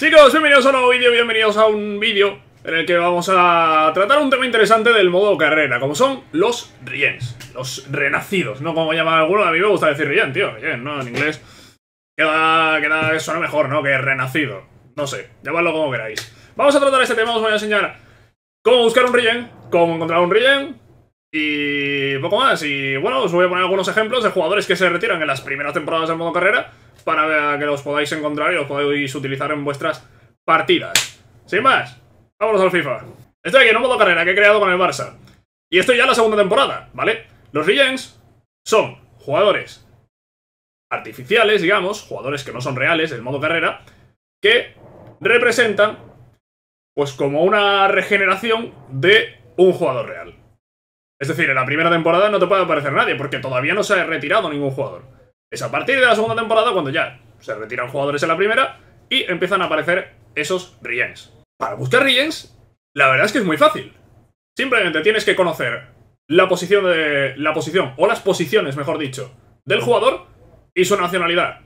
Chicos, bienvenidos a un nuevo vídeo, bienvenidos a un vídeo en el que vamos a tratar un tema interesante del modo carrera, como son los Riens, los renacidos, ¿no? Como llaman algunos, a mí me gusta decir Rien, tío, Rien, ¿no? En inglés queda, queda, suena mejor, ¿no? Que renacido, no sé, llamadlo como queráis. Vamos a tratar este tema, os voy a enseñar cómo buscar un Rien, cómo encontrar un Rien, y poco más. Y bueno, os voy a poner algunos ejemplos de jugadores que se retiran en las primeras temporadas del modo carrera para que los podáis encontrar y los podáis utilizar en vuestras partidas. Sin más, vámonos al FIFA. Estoy aquí en un modo carrera que he creado con el Barça. Y estoy ya en la segunda temporada, ¿vale? Los Regents son jugadores artificiales, digamos, jugadores que no son reales del modo carrera, que representan, pues como una regeneración de un jugador real. Es decir, en la primera temporada no te puede aparecer nadie, porque todavía no se ha retirado ningún jugador. Es a partir de la segunda temporada cuando ya se retiran jugadores en la primera y empiezan a aparecer esos Riens. Para buscar Riens, la verdad es que es muy fácil. Simplemente tienes que conocer la posición de. la posición, o las posiciones, mejor dicho, del jugador y su nacionalidad.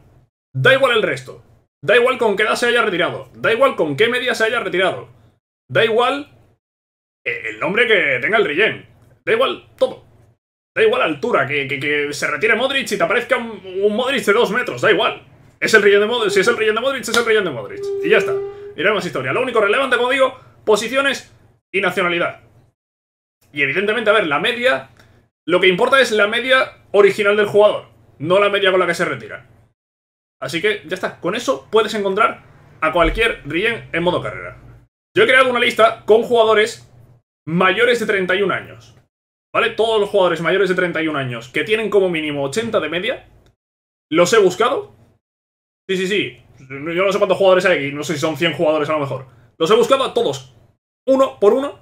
Da igual el resto. Da igual con qué edad se haya retirado. Da igual con qué media se haya retirado. Da igual el nombre que tenga el Rien. Da igual todo. Da igual la altura, que, se retire Modric y te aparezca un, Modric de dos metros, da igual. Es el relleno de Modric, si es el relleno de Modric, es el relleno de Modric. Y ya está. Hay más historia. Lo único relevante, como digo, posiciones y nacionalidad. Y evidentemente, a ver, la media... Lo que importa es la media original del jugador, no la media con la que se retira. Así que ya está. Con eso puedes encontrar a cualquier Rien en modo carrera. Yo he creado una lista con jugadores mayores de 31 años. ¿Vale? Todos los jugadores mayores de 31 años que tienen como mínimo 80 de media, los he buscado. Sí, sí, sí. Yo no sé cuántos jugadores hay aquí, no sé si son 100 jugadores a lo mejor. Los he buscado a todos, uno por uno,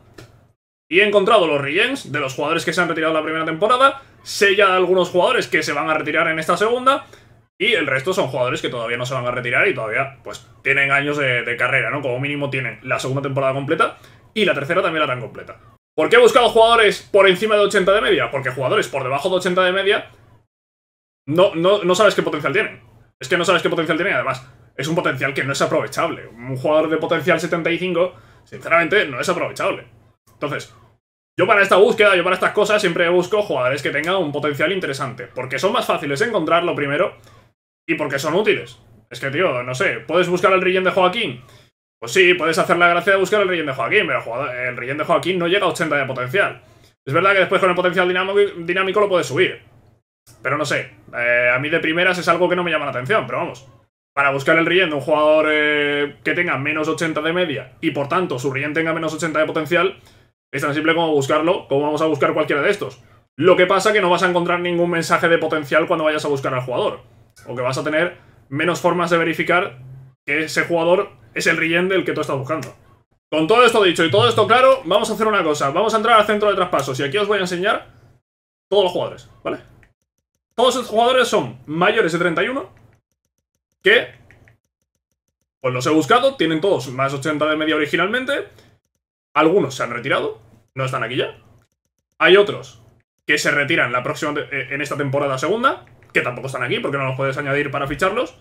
y he encontrado los Riens de los jugadores que se han retirado la primera temporada, sé ya algunos jugadores que se van a retirar en esta segunda, y el resto son jugadores que todavía no se van a retirar y todavía, pues, tienen años de, de carrera, ¿no? Como mínimo tienen la segunda temporada completa, y la tercera también la tan completa. ¿Por qué he buscado jugadores por encima de 80 de media? Porque jugadores por debajo de 80 de media no, no, no sabes qué potencial tienen. Es que no sabes qué potencial tienen además es un potencial que no es aprovechable. Un jugador de potencial 75, sinceramente, no es aprovechable. Entonces, yo para esta búsqueda, yo para estas cosas siempre busco jugadores que tengan un potencial interesante. Porque son más fáciles de encontrar, lo primero, y porque son útiles. Es que, tío, no sé, puedes buscar el relleno de Joaquín pues sí, puedes hacer la gracia de buscar el relleno de Joaquín, pero el relleno de Joaquín no llega a 80 de potencial. Es verdad que después con el potencial dinámico, lo puedes subir. Pero no sé, eh, a mí de primeras es algo que no me llama la atención, pero vamos. Para buscar el relleno de un jugador eh, que tenga menos 80 de media y por tanto su relleno tenga menos 80 de potencial, es tan simple como buscarlo, como vamos a buscar cualquiera de estos. Lo que pasa que no vas a encontrar ningún mensaje de potencial cuando vayas a buscar al jugador. O que vas a tener menos formas de verificar que ese jugador es el relleno del que tú estás buscando. Con todo esto dicho y todo esto claro, vamos a hacer una cosa. Vamos a entrar al centro de traspasos y aquí os voy a enseñar todos los jugadores, ¿vale? Todos esos jugadores son mayores de 31 que, pues los he buscado, tienen todos más 80 de media originalmente. Algunos se han retirado, no están aquí ya. Hay otros que se retiran la próxima eh, en esta temporada segunda, que tampoco están aquí porque no los puedes añadir para ficharlos.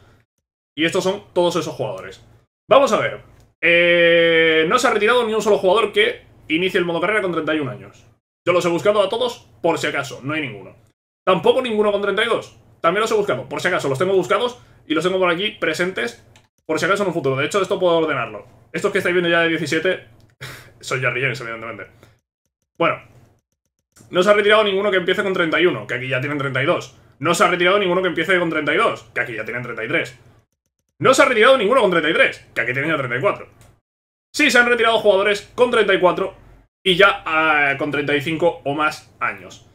Y estos son todos esos jugadores. Vamos a ver. Eh, no se ha retirado ni un solo jugador que inicie el modo carrera con 31 años. Yo los he buscado a todos por si acaso, no hay ninguno. Tampoco ninguno con 32. También los he buscado, por si acaso, los tengo buscados y los tengo por aquí presentes por si acaso en un futuro. De hecho, esto puedo ordenarlo. Estos que estáis viendo ya de 17 son ya Riens, evidentemente. Bueno, no se ha retirado ninguno que empiece con 31, que aquí ya tienen 32. No se ha retirado ninguno que empiece con 32, que aquí ya tienen 33. No se ha retirado ninguno con 33, que aquí tenía 34. Sí, se han retirado jugadores con 34 y ya eh, con 35 o más años.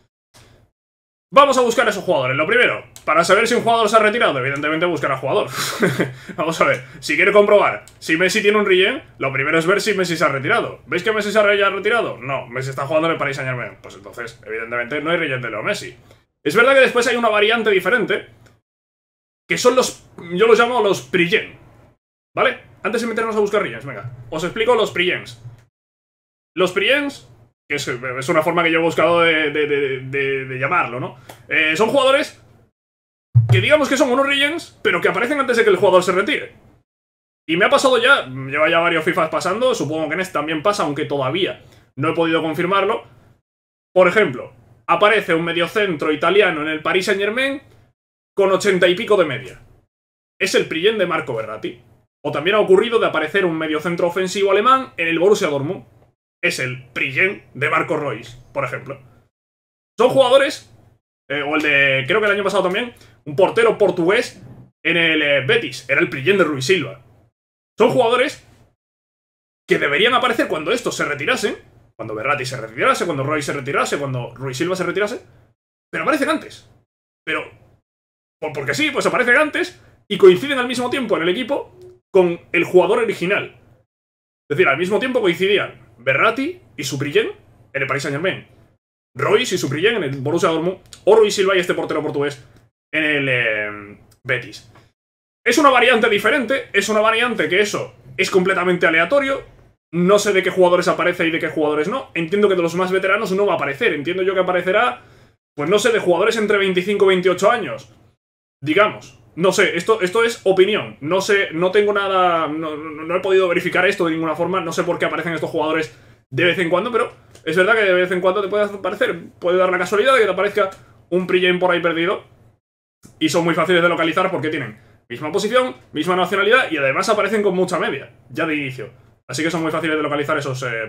Vamos a buscar a esos jugadores. Lo primero, para saber si un jugador se ha retirado, evidentemente buscar a jugador. Vamos a ver, si quiere comprobar si Messi tiene un relleno, lo primero es ver si Messi se ha retirado. ¿Veis que Messi se ha retirado? No, Messi está jugando en el Paris Saint. Pues entonces, evidentemente, no hay relleno de Leo Messi. Es verdad que después hay una variante diferente, que son los... yo los llamo los Prigen. ¿Vale? Antes de meternos a buscar Rigens, venga. Os explico los Prigens. Los Prigens, que es, una forma que yo he buscado de, llamarlo, ¿no? Eh, son jugadores que digamos que son unos Rigens, pero que aparecen antes de que el jugador se retire. Y me ha pasado ya, lleva ya varios FIFAs pasando, supongo que en este también pasa, aunque todavía no he podido confirmarlo. Por ejemplo, aparece un mediocentro italiano en el Paris Saint Germain con ochenta y pico de media. Es el Prien de Marco Verratti. O también ha ocurrido de aparecer un mediocentro ofensivo alemán en el Borussia Dortmund. Es el Prien de Marco Royce, por ejemplo. Son jugadores, eh, o el de, creo que el año pasado también, un portero portugués en el eh, Betis, era el Prien de Ruiz Silva. Son jugadores que deberían aparecer cuando estos se retirasen, cuando Berratti se retirase, cuando Roy se retirase, cuando Ruiz Silva se retirase, pero aparecen antes. Pero, porque sí, pues aparecen antes y coinciden al mismo tiempo en el equipo con el jugador original. Es decir, al mismo tiempo coincidían Berratti y Supriyen en el Paris Saint Germain. Royce y Supriyen en el Borussia Dortmund. O Ruiz Silva y este portero portugués en el eh, Betis. Es una variante diferente, es una variante que eso es completamente aleatorio. No sé de qué jugadores aparece y de qué jugadores no. Entiendo que de los más veteranos no va a aparecer. Entiendo yo que aparecerá, pues no sé, de jugadores entre 25 y 28 años. Digamos. No sé, esto, esto es opinión. No sé, no tengo nada. No, he podido verificar esto de ninguna forma. No sé por qué aparecen estos jugadores de vez en cuando, pero es verdad que de vez en cuando te puede aparecer. Puede dar la casualidad de que te aparezca un pre por ahí perdido. Y son muy fáciles de localizar porque tienen misma posición, misma nacionalidad y además aparecen con mucha media, ya de inicio. Así que son muy fáciles de localizar esos eh,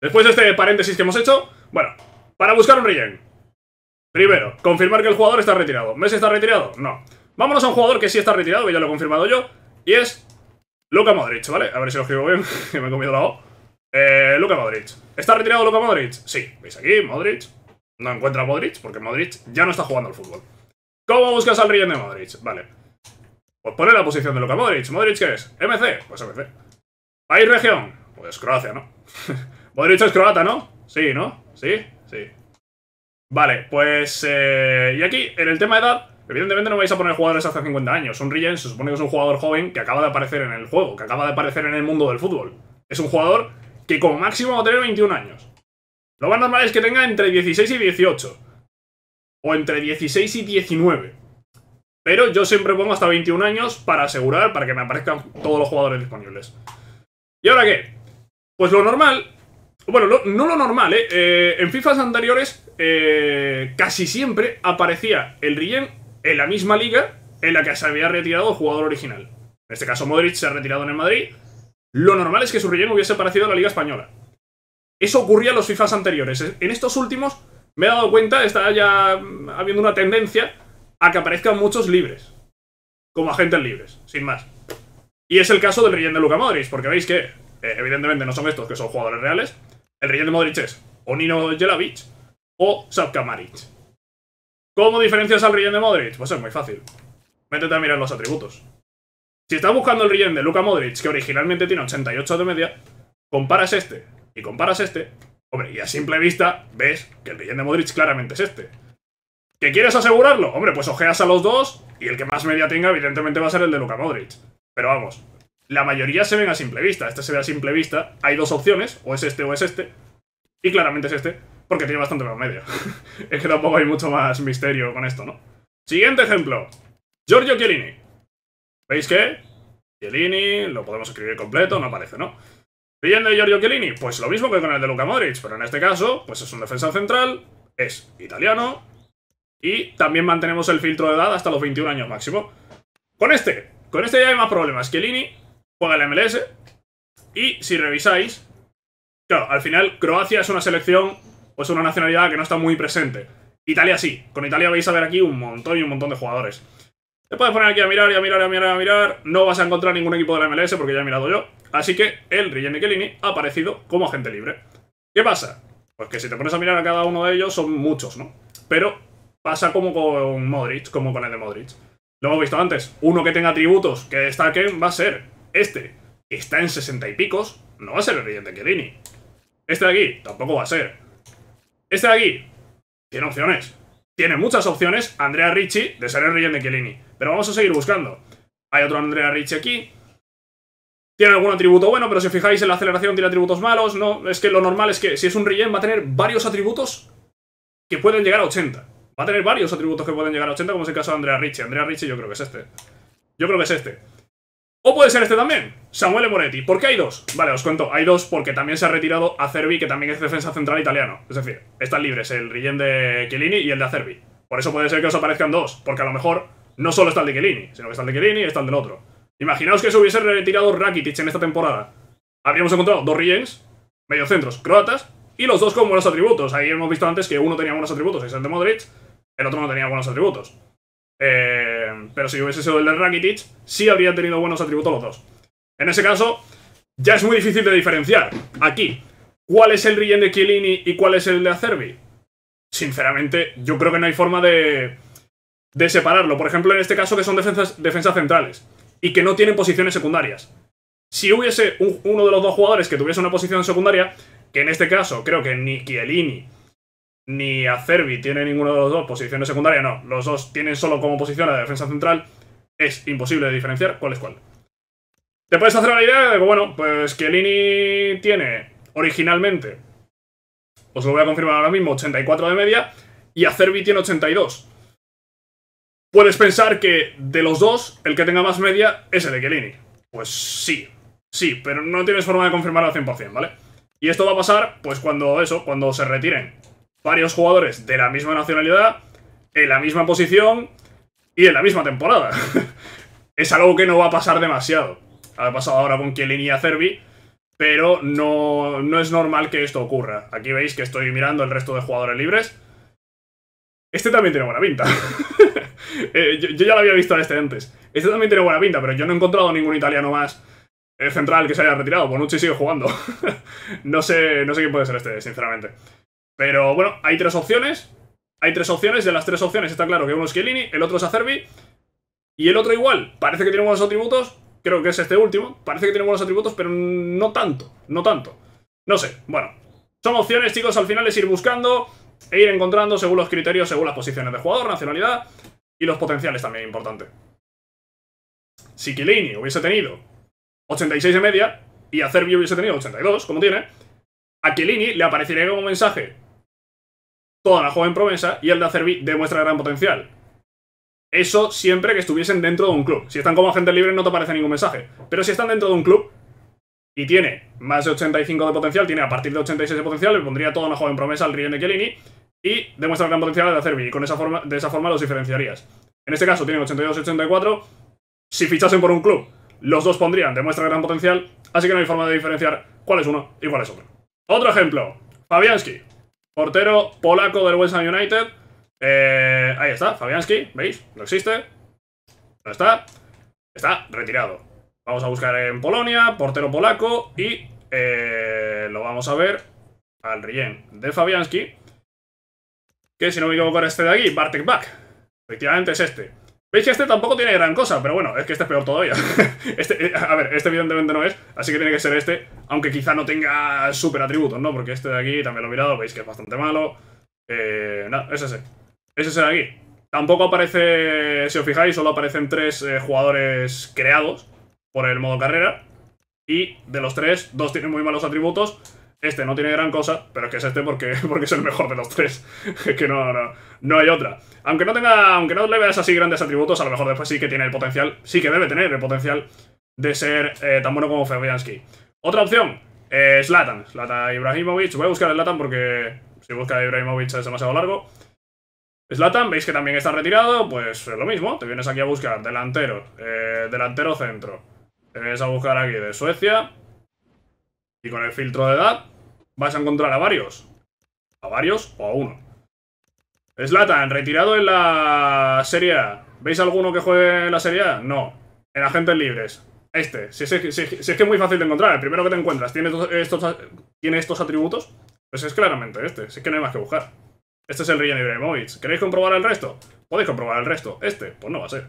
Después de este paréntesis que hemos hecho, bueno, para buscar un regen. Primero, confirmar que el jugador está retirado. ¿Messi está retirado? No. Vámonos a un jugador que sí está retirado, que ya lo he confirmado yo, y es Luka Modric, ¿vale? A ver si lo escribo bien, que me he comido la O. Eh, Luka Modric. ¿Está retirado Luka Modric? Sí. ¿Veis aquí? Modric. No encuentra a Modric, porque Modric ya no está jugando al fútbol. ¿Cómo buscas al relleno de Modric? Vale. Pues pone la posición de Luka Modric. ¿Modric qué es? ¿MC? Pues MC. ¿País región? Pues Croacia, ¿no? Modric es croata, ¿no? Sí, ¿no? ¿Sí? Sí. Vale, pues... Eh, y aquí, en el tema de edad, Evidentemente no vais a poner jugadores hace 50 años. Un Regen se supone que es un jugador joven que acaba de aparecer en el juego, que acaba de aparecer en el mundo del fútbol. Es un jugador que como máximo va a tener 21 años. Lo más normal es que tenga entre 16 y 18. O entre 16 y 19. Pero yo siempre pongo hasta 21 años para asegurar, para que me aparezcan todos los jugadores disponibles. ¿Y ahora qué? Pues lo normal... Bueno, no lo normal, ¿eh? ¿eh? En FIFAs anteriores eh, casi siempre aparecía el Regen en la misma liga en la que se había retirado el jugador original. En este caso, Modric se ha retirado en el Madrid. Lo normal es que su relleno hubiese parecido a la Liga Española. Eso ocurría en los FIFAs anteriores. En estos últimos me he dado cuenta, está ya habiendo una tendencia a que aparezcan muchos libres. Como agentes libres, sin más. Y es el caso del relleno de Luka Modric, porque veis que, eh, evidentemente, no son estos que son jugadores reales. El relleno de Modric es o Nino Jelavic o Savka Maric. ¿Cómo diferencias al relleno de Modric? Pues es muy fácil. Métete a mirar los atributos. Si estás buscando el relleno de Luka Modric, que originalmente tiene 88 de media, comparas este y comparas este, hombre, y a simple vista ves que el relleno de Modric claramente es este. ¿Que quieres asegurarlo? Hombre, pues ojeas a los dos y el que más media tenga evidentemente va a ser el de Luka Modric. Pero vamos, la mayoría se ven a simple vista. Este se ve a simple vista. Hay dos opciones, o es este o es este. Y claramente es este. Porque tiene bastante más medio. es que tampoco hay mucho más misterio con esto, ¿no? Siguiente ejemplo. Giorgio Chiellini. ¿Veis qué? Chiellini, lo podemos escribir completo, no aparece, ¿no? Bien de Giorgio Chiellini, pues lo mismo que con el de Luka Modric, pero en este caso, pues es un defensa central, es italiano, y también mantenemos el filtro de edad hasta los 21 años máximo. Con este, con este ya hay más problemas. Chiellini juega el MLS, y si revisáis, claro, al final Croacia es una selección pues una nacionalidad que no está muy presente. Italia sí, con Italia vais a ver aquí un montón y un montón de jugadores. Te puedes poner aquí a mirar y a mirar y a mirar y a mirar. No vas a encontrar ningún equipo de la MLS porque ya he mirado yo. Así que el Rigen Michelini ha aparecido como agente libre. ¿Qué pasa? Pues que si te pones a mirar a cada uno de ellos son muchos, ¿no? Pero pasa como con Modric, como con el de Modric. Lo hemos visto antes. Uno que tenga atributos que destaquen va a ser este. Está en 60 y picos. No va a ser el Rigen Michelini. Este de aquí tampoco va a ser. Este de aquí tiene opciones. Tiene muchas opciones Andrea Ricci de ser el relleno de Chiellini. Pero vamos a seguir buscando. Hay otro Andrea Ricci aquí. Tiene algún atributo bueno, pero si os fijáis en la aceleración tiene atributos malos. No, es que lo normal es que si es un relleno va a tener varios atributos que pueden llegar a 80. Va a tener varios atributos que pueden llegar a 80, como es el caso de Andrea Ricci. Andrea Ricci yo creo que es este. Yo creo que es este. O puede ser este también, Samuele Moretti. ¿Por qué hay dos? Vale, os cuento. Hay dos porque también se ha retirado Acerbi, que también es defensa central italiano. Es decir, están libres el Rillen de Chiellini y el de Acerbi. Por eso puede ser que os aparezcan dos, porque a lo mejor no solo está el de Chiellini, sino que está el de Chiellini y está el del otro. Imaginaos que se hubiese retirado Rakitic en esta temporada. Habríamos encontrado dos Riens, mediocentros croatas, y los dos con buenos atributos. Ahí hemos visto antes que uno tenía buenos atributos, es el de Modric, el otro no tenía buenos atributos. Eh, pero si hubiese sido el de Rakitic, sí habría tenido buenos atributos los dos. En ese caso, ya es muy difícil de diferenciar. Aquí, ¿cuál es el Rien de Chiellini y cuál es el de Acerbi? Sinceramente, yo creo que no hay forma de, de separarlo. Por ejemplo, en este caso que son defensas, defensas centrales y que no tienen posiciones secundarias. Si hubiese uno de los dos jugadores que tuviese una posición secundaria, que en este caso creo que ni Chiellini ni Acerbi tiene ninguno de los dos posiciones secundarias, no, los dos tienen solo como posición la defensa central, es imposible de diferenciar cuál es cuál. Te puedes hacer la idea de que, bueno, pues Chiellini tiene originalmente, os lo voy a confirmar ahora mismo, 84 de media, y Acerbi tiene 82. Puedes pensar que de los dos, el que tenga más media es el de Chiellini. Pues sí, sí, pero no tienes forma de confirmarlo al 100%, ¿vale? Y esto va a pasar, pues cuando eso, cuando se retiren varios jugadores de la misma nacionalidad, en la misma posición y en la misma temporada. es algo que no va a pasar demasiado. Ha pasado ahora con Chiellini y Acerbi, pero no, no es normal que esto ocurra. Aquí veis que estoy mirando el resto de jugadores libres. Este también tiene buena pinta. Eh, yo, ya lo había visto a este antes. Este también tiene buena pinta, pero yo no he encontrado ningún italiano más eh, central que se haya retirado. Bonucci sigue jugando. no, sé, no sé quién puede ser este, sinceramente. Pero bueno, hay tres opciones. Hay tres opciones. De las tres opciones está claro que uno es Chiellini, el otro es Acerbi. Y el otro igual. Parece que tiene buenos atributos. Creo que es este último. Parece que tiene buenos atributos, pero no tanto. No tanto. No sé. Bueno. Son opciones, chicos. Al final es ir buscando e ir encontrando según los criterios, según las posiciones de jugador, nacionalidad y los potenciales también importante. Si Chiellini hubiese tenido 86 de media y Acerbi hubiese tenido 82, como tiene, a Chiellini le aparecería como mensaje toda la joven promesa y el de Acerbi demuestra gran potencial. Eso siempre que estuviesen dentro de un club. Si están como agentes libres no te aparece ningún mensaje. Pero si están dentro de un club y tiene más de 85 de potencial, tiene a partir de 86 de potencial, le pondría toda una joven promesa al Rien de Chiellini y demuestra gran potencial de Acerbi, y con esa forma, de esa forma los diferenciarías. En este caso tienen 82-84, si fichasen por un club, los dos pondrían demuestra gran potencial, así que no hay forma de diferenciar cuál es uno y cuál es otro. Otro ejemplo, Fabianski, portero polaco del West Ham United, eh, ahí está, Fabianski, ¿veis? No existe, no está, está retirado. Vamos a buscar en Polonia, portero polaco, y eh, lo vamos a ver al Rien de Fabianski, que si no me equivoco era este de aquí, Bartek Back. Efectivamente es este. Veis que este tampoco tiene gran cosa, pero bueno, es que este es peor todavía. este, eh, a ver, este evidentemente no es, así que tiene que ser este, aunque quizá no tenga super atributos, ¿no? Porque este de aquí también lo he mirado, veis que es bastante malo. Eh, no, es ese. Es ese de aquí. Tampoco aparece, si os fijáis, solo aparecen tres eh, jugadores creados por el modo carrera. Y de los tres, dos tienen muy malos atributos este no tiene gran cosa, pero es que es este porque, porque es el mejor de los tres. que no, no, no hay otra. Aunque no tenga, aunque no le veas así grandes atributos, a lo mejor después sí que tiene el potencial, sí que debe tener el potencial de ser eh, tan bueno como Fabianski. Otra opción, eh, Zlatan. Zlatan Ibrahimovic. Voy a buscar el Zlatan porque si busca Ibrahimovic es demasiado largo. Zlatan, veis que también está retirado, pues es lo mismo. Te vienes aquí a buscar delantero, eh, delantero centro. Te vienes a buscar aquí de Suecia. Y con el filtro de edad, vas a encontrar a varios. A varios o a uno. Slatan, retirado en la Serie A. ¿Veis alguno que juegue en la Serie A? No. En agentes libres. Este. Si es, que es muy fácil de encontrar. El primero que te encuentras tiene estos, tiene estos atributos. Pues es claramente este. Si es que no hay más que buscar. Este es el Rian Ibrahimovic. ¿Queréis comprobar el resto? Podéis comprobar el resto. Este, pues no va a ser.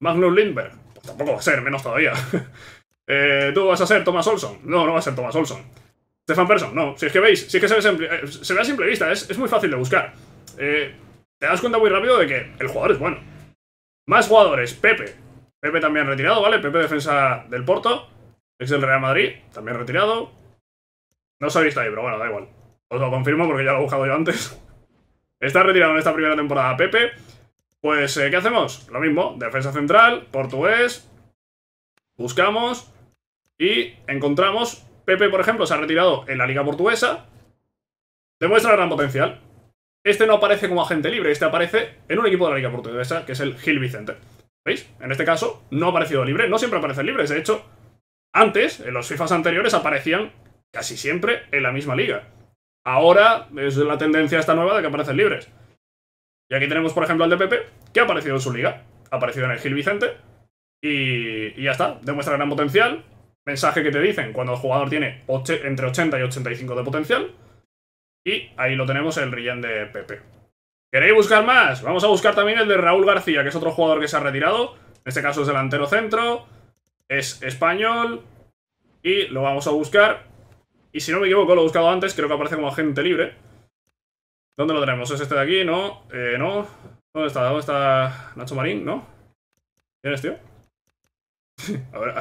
Magnus Lindberg. Pues tampoco va a ser, menos todavía. eh, ¿Tú vas a ser Thomas Olson? No, no va a ser Thomas Olson. Stefan Persson, no. Si es que veis, si es que se ve, eh, se ve a simple vista, es, muy fácil de buscar. Eh, te das cuenta muy rápido de que el jugador es bueno. Más jugadores, Pepe. Pepe también retirado, ¿vale? Pepe defensa del Porto. Es del Real Madrid, también retirado. No se ha visto ahí, pero bueno, da igual. Os lo confirmo porque ya lo he buscado yo antes. Está retirado en esta primera temporada Pepe. Pues, eh, ¿qué hacemos? Lo mismo, defensa central, portugués. Buscamos y encontramos, Pepe, por ejemplo, se ha retirado en la Liga Portuguesa. Demuestra gran potencial. Este no aparece como agente libre, este aparece en un equipo de la Liga Portuguesa, que es el Gil Vicente. ¿Veis? En este caso, no ha aparecido libre, no siempre aparecen libres. De hecho, antes, en los FIFAs anteriores, aparecían casi siempre en la misma liga. Ahora es la tendencia esta nueva de que aparecen libres. Y aquí tenemos, por ejemplo, al de Pepe, que ha aparecido en su liga. Ha aparecido en el Gil Vicente. Y, ya está. Demuestra gran potencial. Mensaje que te dicen cuando el jugador tiene entre 80 y 85 de potencial. Y ahí lo tenemos, el Rillén de Pepe. ¿Queréis buscar más? Vamos a buscar también el de Raúl García, que es otro jugador que se ha retirado. En este caso es delantero centro. Es español. Y lo vamos a buscar. Y si no me equivoco, lo he buscado antes, creo que aparece como agente libre. ¿Dónde lo tenemos? ¿Es este de aquí? No, eh, no. ¿Dónde está? ¿Dónde está Nacho Marín? ¿No? ¿Quién es, tío? a, ver,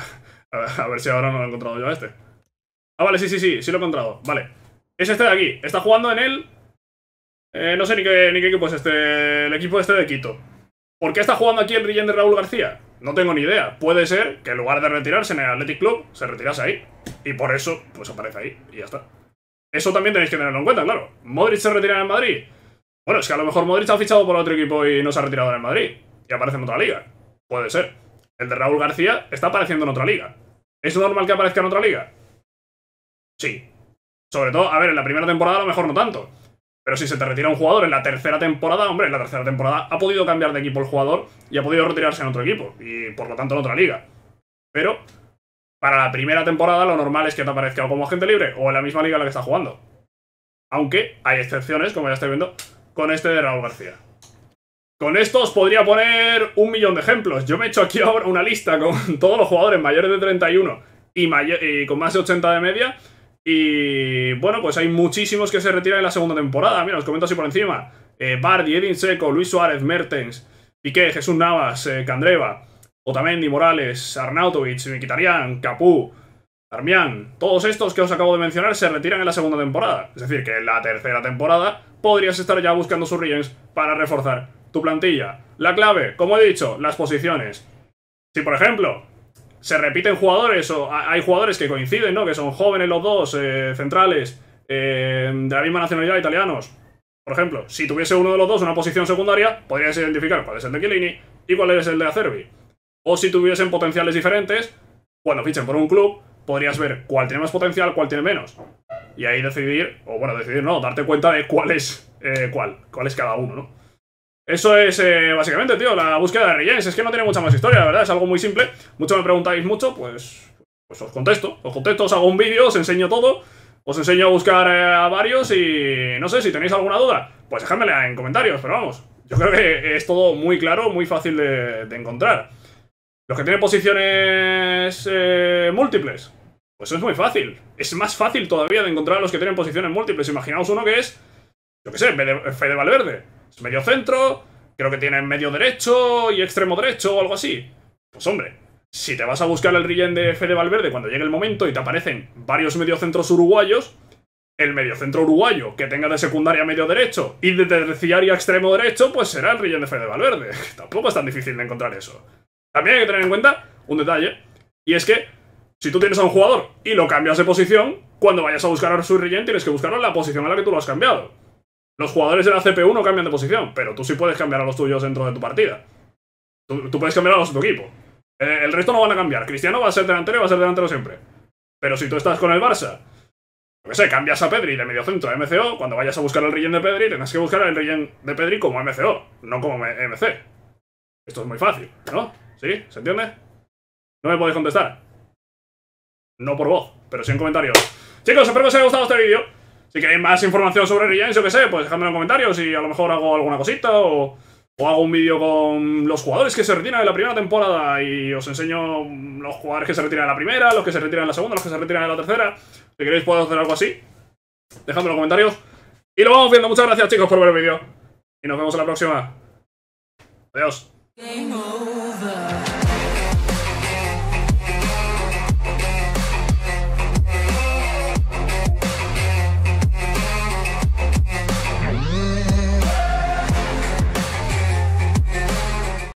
a, ver, si ahora no lo he encontrado yo a este. Ah, vale, sí, sí, sí, sí lo he encontrado. Vale. Es este de aquí. Está jugando en el... Eh, no sé ni qué, ni qué equipo es este... El equipo este de Quito. ¿Por qué está jugando aquí el Rillén de Raúl García? No tengo ni idea. Puede ser que en lugar de retirarse en el Athletic Club, se retirase ahí. Y por eso, pues aparece ahí. Y ya está. Eso también tenéis que tenerlo en cuenta, claro. ¿Modric se retira en el Madrid? Bueno, es que a lo mejor Modric ha fichado por otro equipo y no se ha retirado en el Madrid. Y aparece en otra liga. Puede ser. El de Raúl García está apareciendo en otra liga. ¿Es normal que aparezca en otra liga? Sí. Sobre todo, a ver, en la primera temporada a lo mejor no tanto. Pero si se te retira un jugador en la tercera temporada, hombre, en la tercera temporada ha podido cambiar de equipo el jugador y ha podido retirarse en otro equipo. Y por lo tanto en otra liga. Pero para la primera temporada lo normal es que te aparezca como agente libre o en la misma liga en la que está jugando. Aunque hay excepciones, como ya estáis viendo, con este de Raúl García. Con esto os podría poner un millón de ejemplos. Yo me he hecho aquí ahora una lista con todos los jugadores mayores de 31 y, y con más de 80 de media y bueno, pues hay muchísimos que se retiran en la segunda temporada. Mira, os comento así por encima. Eh, Bardi, Edin Seco, Luis Suárez, Mertens, Piqué, Jesús Navas, eh, Candreva, Otamendi, Morales, Arnautovic, Mikitarian, Capú, Armián. Todos estos que os acabo de mencionar se retiran en la segunda temporada. Es decir, que en la tercera temporada podrías estar ya buscando sus para reforzar tu plantilla. La clave, como he dicho, las posiciones. Si por ejemplo se repiten jugadores o hay jugadores que coinciden, ¿no? Que son jóvenes los dos, eh, centrales, eh, de la misma nacionalidad, italianos. Por ejemplo, si tuviese uno de los dos una posición secundaria, podrías identificar cuál es el de Chiellini y cuál es el de Acerbi. O si tuviesen potenciales diferentes, cuando fichen por un club, podrías ver cuál tiene más potencial, cuál tiene menos. Y ahí decidir, o bueno, decidir no, darte cuenta de cuál es eh, cuál, cuál es cada uno, ¿no? Eso es eh, básicamente, tío, la búsqueda de Regens. Es que no tiene mucha más historia, la verdad, es algo muy simple. Mucho me preguntáis mucho, pues, pues os contesto. Os contesto, os hago un vídeo, os enseño todo. Os enseño a buscar eh, a varios y no sé, si tenéis alguna duda, pues dejádmela en comentarios, pero vamos. Yo creo que es todo muy claro, muy fácil de, encontrar. Los que tienen posiciones eh, múltiples, pues es muy fácil. Es más fácil todavía de encontrar a los que tienen posiciones múltiples. Imaginaos uno que es, yo qué sé, Fede Valverde medio centro, creo que tiene medio derecho y extremo derecho o algo así. Pues hombre, si te vas a buscar el Rillen de Fede Valverde cuando llegue el momento y te aparecen varios mediocentros uruguayos, el mediocentro uruguayo que tenga de secundaria medio derecho y de terciaria extremo derecho, pues será el Rillen de Fede Valverde. Tampoco es tan difícil de encontrar eso. También hay que tener en cuenta un detalle, y es que si tú tienes a un jugador y lo cambias de posición, cuando vayas a buscar a su Rillen tienes que buscarlo en la posición a la que tú lo has cambiado. Los jugadores de la CPU no cambian de posición, pero tú sí puedes cambiar a los tuyos dentro de tu partida. Tú, puedes cambiar a los de tu equipo. Eh, el resto no van a cambiar. Cristiano va a ser delantero y va a ser delantero siempre. Pero si tú estás con el Barça, yo qué sé, cambias a Pedri de medio centro a MCO, cuando vayas a buscar el rellén de Pedri, tendrás que buscar el rellén de Pedri como MCO, no como MC. Esto es muy fácil, ¿no? ¿Sí? ¿Se entiende? No me podéis contestar. No por voz, pero sí en comentarios. Chicos, espero que os haya gustado este vídeo. Si queréis más información sobre Regents, yo que sé, pues dejadme en comentarios y a lo mejor hago alguna cosita o, hago un vídeo con los jugadores que se retiran en la primera temporada y os enseño los jugadores que se retiran en la primera, los que se retiran en la segunda, los que se retiran en la tercera. Si queréis puedo hacer algo así, dejadme en comentarios. Y lo vamos viendo. Muchas gracias chicos por ver el vídeo. Y nos vemos en la próxima. Adiós.